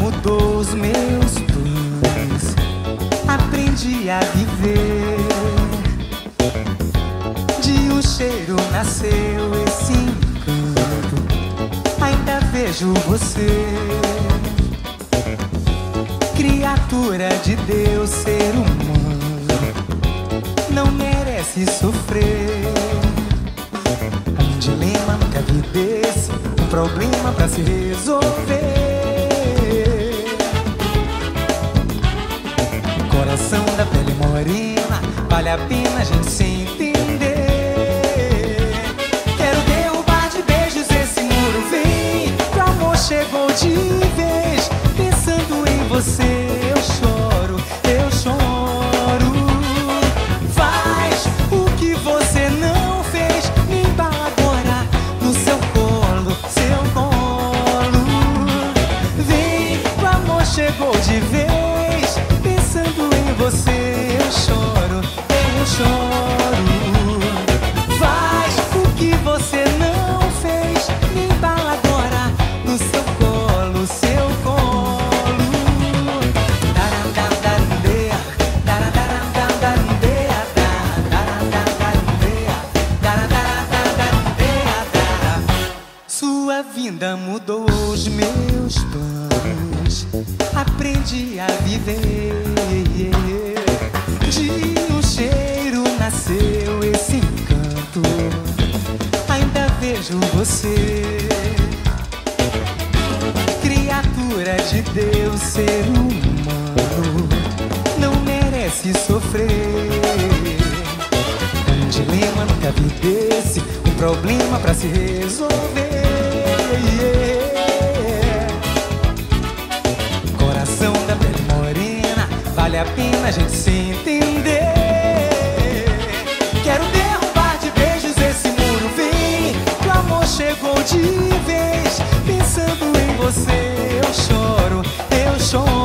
Mudou os meus planos. Aprendi a viver. Cheiro nasceu esse encanto. Ainda vejo você. Criatura de Deus, ser humano. Não merece sofrer. Um dilema nunca vi desse, um problema pra se resolver. Coração da pele morena, vale a pena a gente se você, eu choro, eu choro. Faz o que você não fez. Me agora no seu colo, seu colo. Vem, o amor chegou de vez. Pensando em você, Sua vinda mudou os meus planos. Aprendi a viver. De um cheiro nasceu esse encanto. Ainda vejo você. Criatura de Deus, ser humano. Não merece sofrer. Um dilema nunca vi desse, um problema pra se resolver. Coração da pele morena, vale a pena a gente se entender. Quero derrubar de beijos esse muro, vem. Que o amor chegou de vez. Pensando em você, eu choro, eu choro.